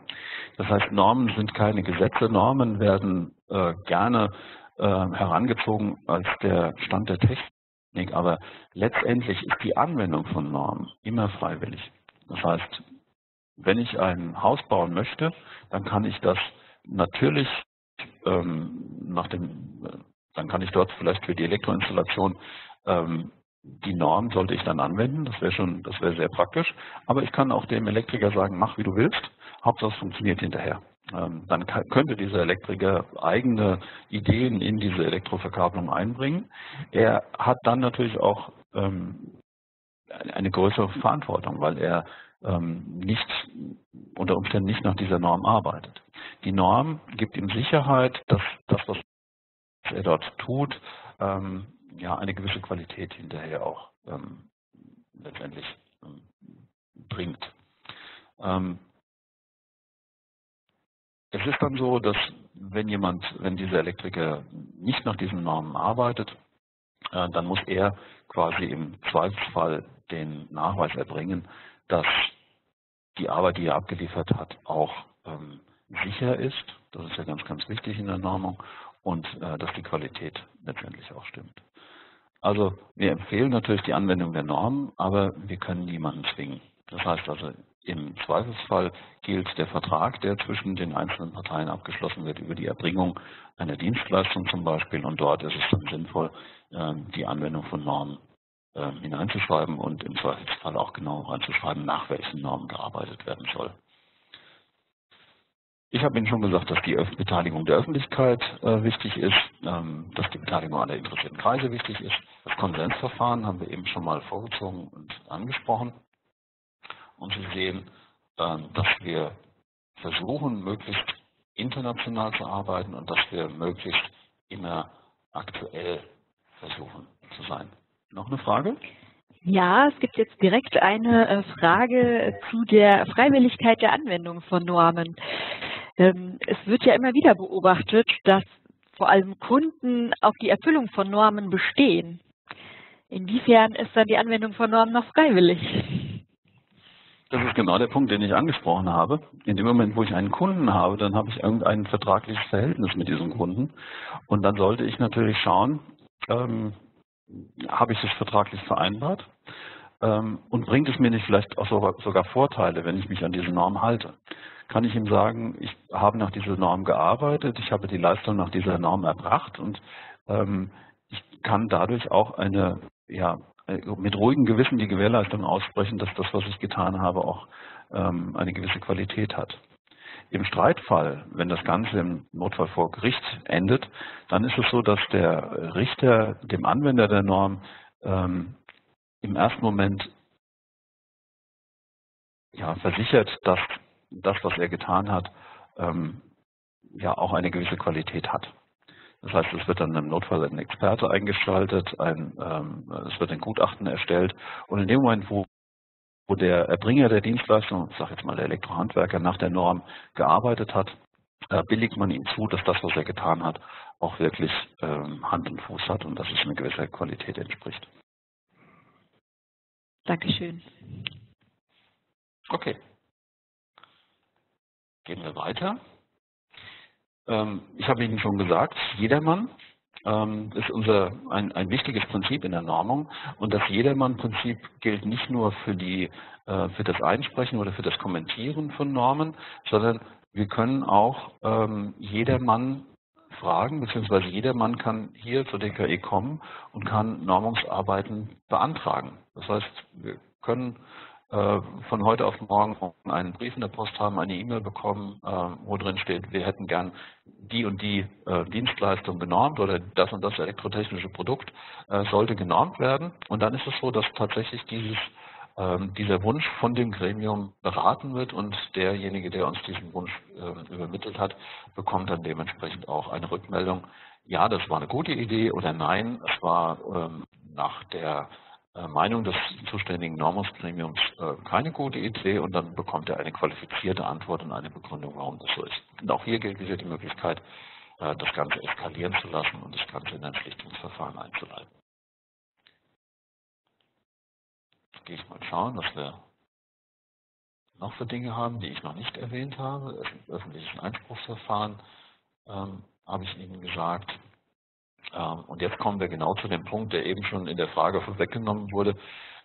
Das heißt, Normen sind keine Gesetze. Normen werden äh, gerne äh, herangezogen als der Stand der Technik aber letztendlich ist die Anwendung von Normen immer freiwillig. Das heißt, wenn ich ein Haus bauen möchte, dann kann ich das natürlich ähm, nach dem, dann kann ich dort vielleicht für die Elektroinstallation ähm, die Norm sollte ich dann anwenden, das wäre schon, das wäre sehr praktisch. Aber ich kann auch dem Elektriker sagen, mach wie du willst, Hauptsache es funktioniert hinterher. Ähm, dann könnte dieser Elektriker eigene Ideen in diese Elektroverkabelung einbringen. Er hat dann natürlich auch ähm, eine größere Verantwortung, weil er ähm, nicht unter Umständen nicht nach dieser Norm arbeitet. Die Norm gibt ihm Sicherheit, dass das, was er dort tut, ja eine gewisse Qualität hinterher auch ähm, letztendlich ähm, bringt. Ähm, es ist dann so, dass wenn jemand, wenn dieser Elektriker nicht nach diesen Normen arbeitet, äh, dann muss er quasi im Zweifelsfall den Nachweis erbringen, dass die Arbeit, die er abgeliefert hat, auch ähm, sicher ist. Das ist ja ganz, ganz wichtig in der Normung und äh, dass die Qualität letztendlich auch stimmt. Also wir empfehlen natürlich die Anwendung der Normen, aber wir können niemanden zwingen. Das heißt also, im Zweifelsfall gilt der Vertrag, der zwischen den einzelnen Parteien abgeschlossen wird über die Erbringung einer Dienstleistung zum Beispiel. Und dort ist es dann sinnvoll, ähm, die Anwendung von Normen ähm, hineinzuschreiben und im Zweifelsfall auch genau reinzuschreiben, nach welchen Normen gearbeitet werden soll. Ich habe Ihnen schon gesagt, dass die Beteiligung der Öffentlichkeit äh, wichtig ist, ähm, dass die Beteiligung aller interessierten Kreise wichtig ist. Das Konsensverfahren haben wir eben schon mal vorgezogen und angesprochen. Und Sie sehen, ähm, dass wir versuchen, möglichst international zu arbeiten und dass wir möglichst immer aktuell versuchen zu sein. Noch eine Frage? Ja, es gibt jetzt direkt eine äh, Frage zu der Freiwilligkeit der Anwendung von Normen. Ähm, es wird ja immer wieder beobachtet, dass vor allem Kunden auf die Erfüllung von Normen bestehen. Inwiefern ist dann die Anwendung von Normen noch freiwillig? Das ist genau der Punkt, den ich angesprochen habe. In dem Moment, wo ich einen Kunden habe, dann habe ich irgendein vertragliches Verhältnis mit diesem Kunden. Und dann sollte ich natürlich schauen, ähm, habe ich das vertraglich vereinbart? Ähm, und bringt es mir nicht vielleicht auch sogar, sogar Vorteile, wenn ich mich an diese Norm halte? Kann ich ihm sagen, ich habe nach dieser Norm gearbeitet, ich habe die Leistung nach dieser Norm erbracht und ähm, ich kann dadurch auch eine ja, mit ruhigem Gewissen die Gewährleistung aussprechen, dass das, was ich getan habe, auch ähm, eine gewisse Qualität hat. Im Streitfall, wenn das Ganze im Notfall vor Gericht endet, dann ist es so, dass der Richter dem Anwender der Norm ähm, im ersten Moment ja, versichert, dass das, was er getan hat, ähm, ja auch eine gewisse Qualität hat. Das heißt, es wird dann im Notfall ein Experte eingeschaltet, ein, ähm, es wird ein Gutachten erstellt und in dem Moment, wo, wo der Erbringer der Dienstleistung, ich sage jetzt mal der Elektrohandwerker, nach der Norm gearbeitet hat, äh, billigt man ihm zu, dass das, was er getan hat, auch wirklich ähm, Hand und Fuß hat und dass es eine gewisse Qualität entspricht. Dankeschön. Okay. Gehen wir weiter. Ähm, ich habe Ihnen schon gesagt, jedermann ähm, ist unser ein, ein wichtiges Prinzip in der Normung und das Jedermann-Prinzip gilt nicht nur für die äh, für das Einsprechen oder für das Kommentieren von Normen, sondern wir können auch ähm, jedermann fragen, beziehungsweise jedermann kann hier zur DKE kommen und kann Normungsarbeiten beantragen. Das heißt, wir können von heute auf morgen einen Brief in der Post haben, eine E-Mail bekommen, äh, wo drin steht, wir hätten gern die und die äh, Dienstleistung genormt oder das und das elektrotechnische Produkt sollte genormt werden. Und dann ist es so, dass tatsächlich dieses, ähm, dieser Wunsch von dem Gremium beraten wird und derjenige, der uns diesen Wunsch ähm, übermittelt hat, bekommt dann dementsprechend auch eine Rückmeldung. Ja, das war eine gute Idee oder nein, es war ähm, nach der äh, Meinung des zuständigen Normungsgremiums äh, keine gute Idee und dann bekommt er eine qualifizierte Antwort und eine Begründung, warum das so ist. Und auch hier gilt wieder die Möglichkeit, äh, das Ganze eskalieren zu lassen und das Ganze in ein Schlichtungsverfahren einzuleiten. Jetzt gehe ich mal schauen, was wir noch für Dinge haben, die ich noch nicht erwähnt habe. Öffentliches Einspruchsverfahren ähm, habe ich Ihnen gesagt. Ähm, und jetzt kommen wir genau zu dem Punkt, der eben schon in der Frage vorweggenommen wurde.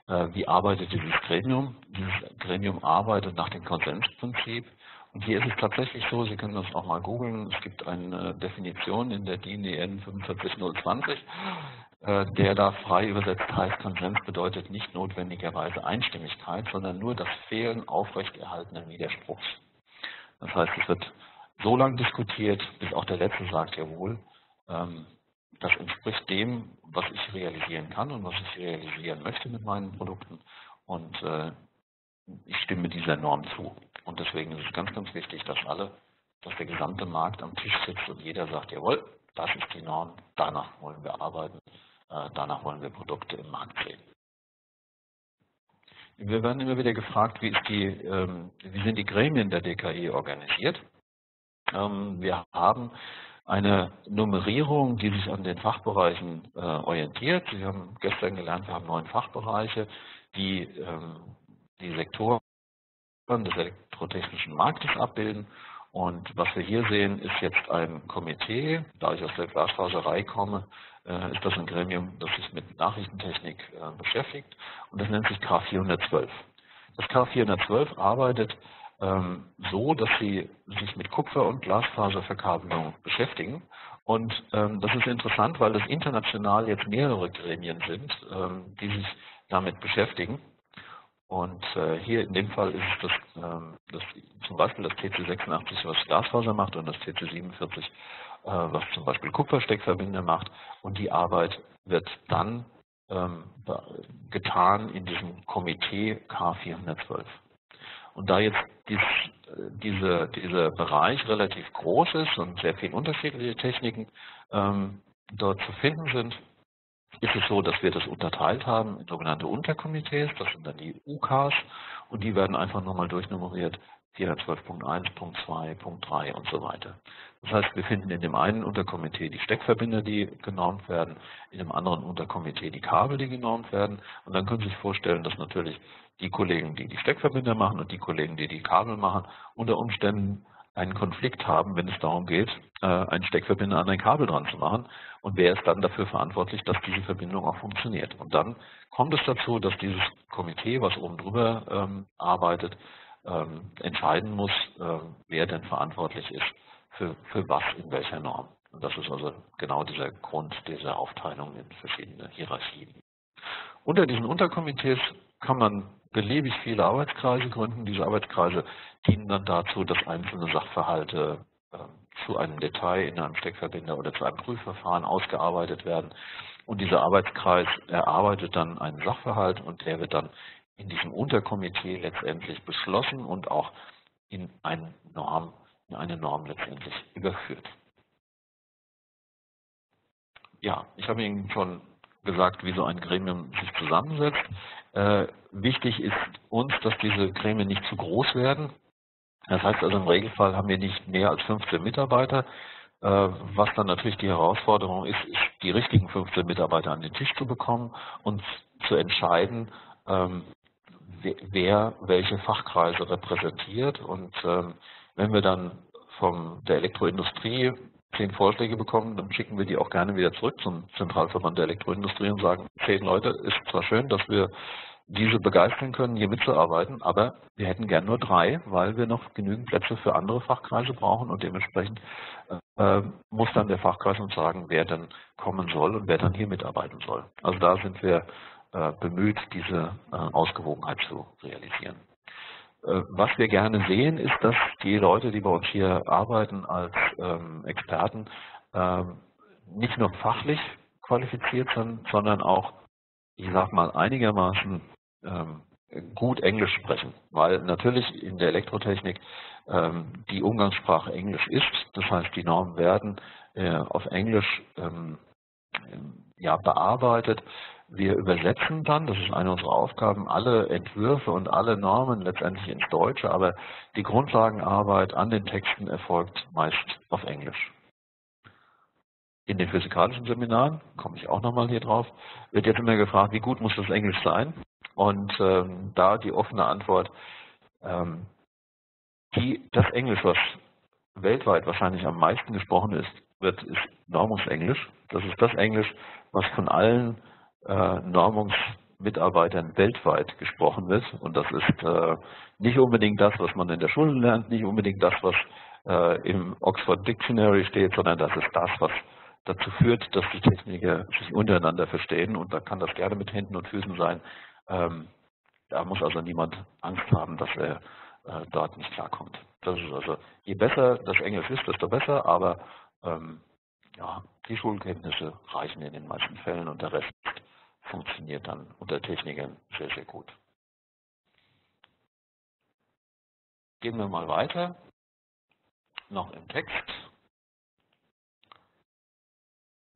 Äh, wie arbeitet dieses Gremium? Dieses Gremium arbeitet nach dem Konsensprinzip. Und hier ist es tatsächlich so, Sie können das auch mal googeln, es gibt eine Definition in der DIN EN 45020, äh, der da frei übersetzt heißt, Konsens bedeutet nicht notwendigerweise Einstimmigkeit, sondern nur das Fehlen aufrechterhaltenen Widerspruchs. Das heißt, es wird so lange diskutiert, bis auch der Letzte sagt, jawohl, ähm, das entspricht dem, was ich realisieren kann und was ich realisieren möchte mit meinen Produkten. Und äh, ich stimme dieser Norm zu. Und deswegen ist es ganz, ganz wichtig, dass alle, dass der gesamte Markt am Tisch sitzt und jeder sagt, jawohl, das ist die Norm, danach wollen wir arbeiten, äh, danach wollen wir Produkte im Markt sehen. Wir werden immer wieder gefragt, wie, die, ähm, wie sind die Gremien der DKI organisiert. Ähm, wir haben eine Nummerierung, die sich an den Fachbereichen äh, orientiert. Sie haben gestern gelernt, wir haben neun Fachbereiche, die ähm, die Sektoren des elektrotechnischen Marktes abbilden. Und was wir hier sehen, ist jetzt ein Komitee. Da ich aus der Glasfaserei komme, äh, ist das ein Gremium, das sich mit Nachrichtentechnik äh, beschäftigt. Und das nennt sich K412. Das K412 arbeitet so, dass sie sich mit Kupfer- und Glasfaserverkabelung beschäftigen. Und ähm, das ist interessant, weil das international jetzt mehrere Gremien sind, ähm, die sich damit beschäftigen. Und äh, hier in dem Fall ist es das, ähm, das, zum Beispiel das TC86, was Glasfaser macht und das TC47, äh, was zum Beispiel Kupfersteckverbinder macht. Und die Arbeit wird dann ähm, getan in diesem Komitee K412. Und da jetzt dies, diese, dieser Bereich relativ groß ist und sehr viele unterschiedliche Techniken ähm, dort zu finden sind, ist es so, dass wir das unterteilt haben in sogenannte Unterkomitees, das sind dann die UKs und die werden einfach nochmal durchnummeriert. 412.1, Punkt 2, Punkt 3 und so weiter. Das heißt, wir finden in dem einen Unterkomitee die Steckverbinder, die genormt werden, in dem anderen Unterkomitee die Kabel, die genormt werden. Und dann können Sie sich vorstellen, dass natürlich die Kollegen, die die Steckverbinder machen und die Kollegen, die die Kabel machen, unter Umständen einen Konflikt haben, wenn es darum geht, äh, einen Steckverbinder an ein Kabel dran zu machen. Und wer ist dann dafür verantwortlich, dass diese Verbindung auch funktioniert? Und dann kommt es dazu, dass dieses Komitee, was oben drüber ähm, arbeitet, ähm, entscheiden muss, äh, wer denn verantwortlich ist für, für was in welcher Norm. Und das ist also genau dieser Grund dieser Aufteilung in verschiedene Hierarchien. Unter diesen Unterkomitees kann man beliebig viele Arbeitskreise gründen. Diese Arbeitskreise dienen dann dazu, dass einzelne Sachverhalte äh, zu einem Detail in einem Steckverbinder oder zu einem Prüfverfahren ausgearbeitet werden. Und dieser Arbeitskreis erarbeitet dann einen Sachverhalt und der wird dann in diesem Unterkomitee letztendlich beschlossen und auch in eine Norm, in eine Norm letztendlich überführt. Ja, ich habe Ihnen schon gesagt, wie so ein Gremium sich zusammensetzt. Äh, wichtig ist uns, dass diese Gremien nicht zu groß werden. Das heißt also im Regelfall haben wir nicht mehr als 15 Mitarbeiter. Äh, was dann natürlich die Herausforderung ist, ist, die richtigen 15 Mitarbeiter an den Tisch zu bekommen und zu entscheiden, ähm, wer welche Fachkreise repräsentiert. Und ähm, wenn wir dann von der Elektroindustrie zehn Vorschläge bekommen, dann schicken wir die auch gerne wieder zurück zum Zentralverband der Elektroindustrie und sagen, zehn Leute ist zwar schön, dass wir diese begeistern können, hier mitzuarbeiten, aber wir hätten gern nur drei, weil wir noch genügend Plätze für andere Fachkreise brauchen und dementsprechend äh, muss dann der Fachkreis uns sagen, wer dann kommen soll und wer dann hier mitarbeiten soll. Also da sind wir äh, bemüht, diese äh, Ausgewogenheit zu realisieren. Äh, was wir gerne sehen, ist, dass die Leute, die bei uns hier arbeiten als ähm, Experten, ähm, nicht nur fachlich qualifiziert sind, sondern auch, ich sag mal, einigermaßen ähm, gut Englisch sprechen, weil natürlich in der Elektrotechnik ähm, die Umgangssprache Englisch ist. Das heißt, die Normen werden äh, auf Englisch ähm, ja, bearbeitet. Wir übersetzen dann, das ist eine unserer Aufgaben, alle Entwürfe und alle Normen letztendlich ins Deutsche, aber die Grundlagenarbeit an den Texten erfolgt meist auf Englisch. In den physikalischen Seminaren, komme ich auch nochmal hier drauf, wird jetzt immer gefragt, wie gut muss das Englisch sein? Und ähm, da die offene Antwort, ähm, die, das Englisch, was weltweit wahrscheinlich am meisten gesprochen ist, wird, ist Normungsenglisch. Das ist das Englisch, was von allen äh, Normungs, Mitarbeitern weltweit gesprochen wird. Und das ist äh, nicht unbedingt das, was man in der Schule lernt, nicht unbedingt das, was äh, im Oxford Dictionary steht, sondern das ist das, was dazu führt, dass die Techniker sich untereinander verstehen. Und da kann das gerne mit Händen und Füßen sein. Ähm, da muss also niemand Angst haben, dass er äh, dort nicht klarkommt. Das ist also, je besser das Englisch ist, desto besser, aber ähm, ja, die Schulkenntnisse reichen in den meisten Fällen und der Rest funktioniert dann unter Technikern sehr, sehr gut. Gehen wir mal weiter, noch im Text.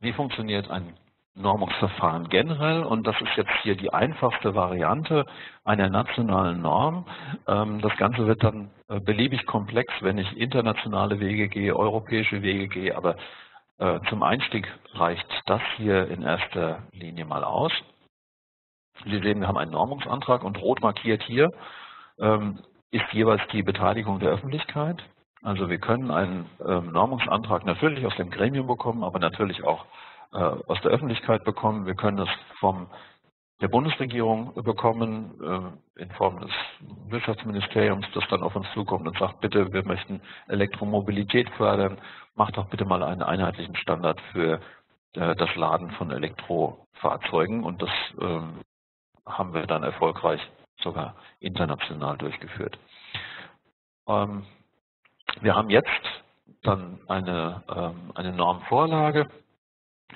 Wie funktioniert ein Normungsverfahren generell und das ist jetzt hier die einfachste Variante einer nationalen Norm. Ähm, das Ganze wird dann äh, beliebig komplex, wenn ich internationale Wege gehe, europäische Wege gehe, aber zum Einstieg reicht das hier in erster Linie mal aus. Sie sehen, wir haben einen Normungsantrag und rot markiert hier ähm, ist jeweils die Beteiligung der Öffentlichkeit. Also wir können einen ähm, Normungsantrag natürlich aus dem Gremium bekommen, aber natürlich auch äh, aus der Öffentlichkeit bekommen. Wir können es vom der Bundesregierung bekommen, äh, in Form des Wirtschaftsministeriums, das dann auf uns zukommt und sagt, bitte, wir möchten Elektromobilität fördern, macht doch bitte mal einen einheitlichen Standard für äh, das Laden von Elektrofahrzeugen und das ähm, haben wir dann erfolgreich sogar international durchgeführt. Ähm, wir haben jetzt dann eine, ähm, eine Normvorlage,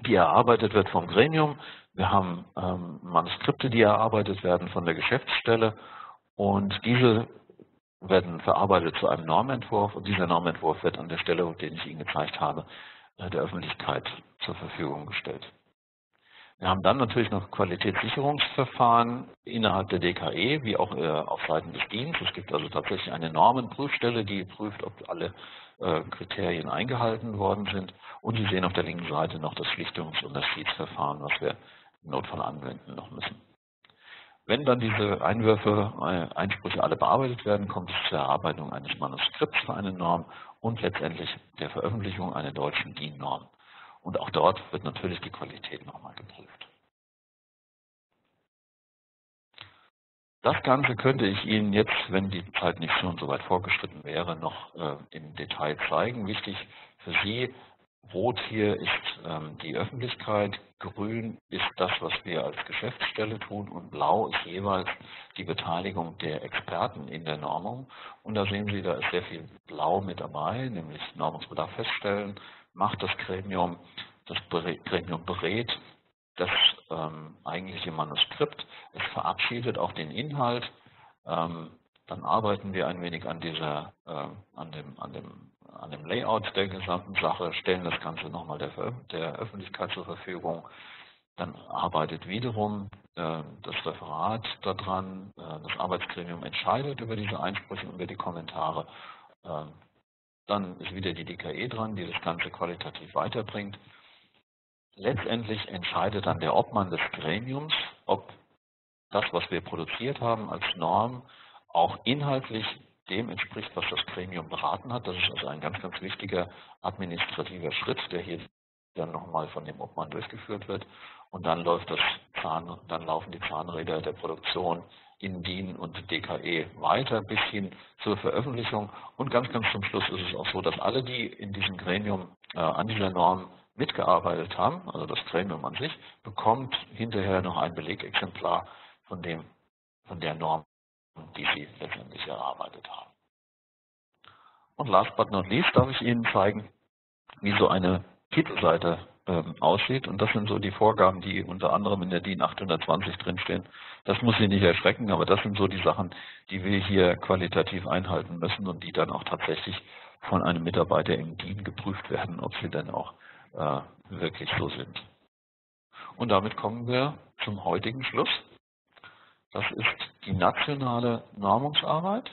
die erarbeitet wird vom Gremium. Wir haben ähm, Manuskripte, die erarbeitet werden von der Geschäftsstelle und diese werden verarbeitet zu einem Normentwurf und dieser Normentwurf wird an der Stelle, den ich Ihnen gezeigt habe, äh, der Öffentlichkeit zur Verfügung gestellt. Wir haben dann natürlich noch Qualitätssicherungsverfahren innerhalb der DKE, wie auch äh, auf Seiten des Dienstes. Es gibt also tatsächlich eine Normenprüfstelle, die prüft, ob alle äh, Kriterien eingehalten worden sind. Und Sie sehen auf der linken Seite noch das Schlichtungs- und das Schiedsverfahren, was wir Notfall anwenden noch müssen. Wenn dann diese Einwürfe, äh, Einsprüche alle bearbeitet werden, kommt es zur Erarbeitung eines Manuskripts für eine Norm und letztendlich der Veröffentlichung einer deutschen DIN-Norm. Und auch dort wird natürlich die Qualität nochmal geprüft. Das Ganze könnte ich Ihnen jetzt, wenn die Zeit nicht schon so weit vorgeschritten wäre, noch äh, im Detail zeigen. Wichtig für Sie, rot hier ist ähm, die Öffentlichkeit, grün ist das, was wir als Geschäftsstelle tun und blau ist jeweils die Beteiligung der Experten in der Normung. Und da sehen Sie, da ist sehr viel blau mit dabei, nämlich Normungsbedarf feststellen, macht das Gremium, das Gremium berät das ähm, eigentliche Manuskript, es verabschiedet auch den Inhalt, ähm, dann arbeiten wir ein wenig an dieser, äh, an dem, an dem, an dem Layout der gesamten Sache, stellen das Ganze nochmal der, der Öffentlichkeit zur Verfügung, dann arbeitet wiederum äh, das Referat daran, äh, das Arbeitsgremium entscheidet über diese Einsprüche und über die Kommentare. Äh, dann ist wieder die DKE dran, die das Ganze qualitativ weiterbringt. Letztendlich entscheidet dann der Obmann des Gremiums, ob das, was wir produziert haben als Norm, auch inhaltlich dem entspricht, was das Gremium beraten hat. Das ist also ein ganz, ganz wichtiger administrativer Schritt, der hier dann nochmal von dem Obmann durchgeführt wird. Und dann läuft das Zahn, dann laufen die Zahnräder der Produktion in DIN und DKE weiter bis hin zur Veröffentlichung. Und ganz, ganz zum Schluss ist es auch so, dass alle, die in diesem Gremium äh, an dieser Norm mitgearbeitet haben, also das Gremium an sich, bekommt hinterher noch ein Belegexemplar von, dem, von der Norm, die sie letztendlich erarbeitet haben. Und last but not least darf ich Ihnen zeigen, wie so eine Titelseite ähm, aussieht. Und das sind so die Vorgaben, die unter anderem in der DIN 820 drinstehen. Das muss Sie nicht erschrecken, aber das sind so die Sachen, die wir hier qualitativ einhalten müssen und die dann auch tatsächlich von einem Mitarbeiter im DIN geprüft werden, ob sie denn auch äh, wirklich so sind. Und damit kommen wir zum heutigen Schluss. Das ist die nationale Normungsarbeit.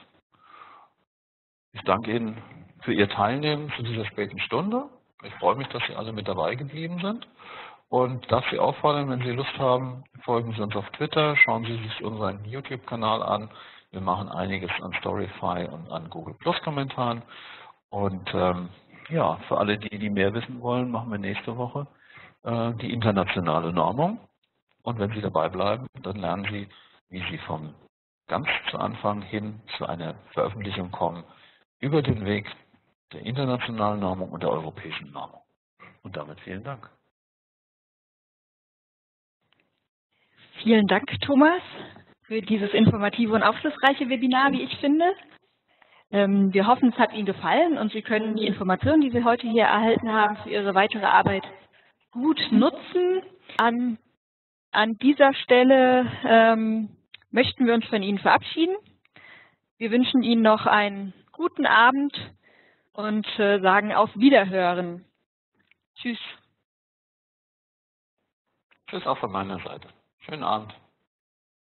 Ich danke Ihnen für Ihr Teilnehmen zu dieser späten Stunde. Ich freue mich, dass Sie alle mit dabei geblieben sind und darf Sie auffordern, wenn Sie Lust haben, folgen Sie uns auf Twitter, schauen Sie sich unseren YouTube-Kanal an. Wir machen einiges an Storyfy und an Google Plus Kommentaren. Und ähm, ja, für alle die, die mehr wissen wollen, machen wir nächste Woche äh, die internationale Normung. Und wenn Sie dabei bleiben, dann lernen Sie, wie Sie vom ganz zu Anfang hin zu einer Veröffentlichung kommen über den Weg der internationalen Normung und der europäischen Normung. Und damit vielen Dank. Vielen Dank, Thomas, für dieses informative und aufschlussreiche Webinar, wie ich finde. Ähm, wir hoffen, es hat Ihnen gefallen und Sie können die Informationen, die Sie heute hier erhalten haben, für Ihre weitere Arbeit gut nutzen. An, an dieser Stelle ähm, möchten wir uns von Ihnen verabschieden. Wir wünschen Ihnen noch einen guten Abend und äh, sagen auf Wiederhören. Tschüss. Tschüss auch von meiner Seite. Schönen Abend.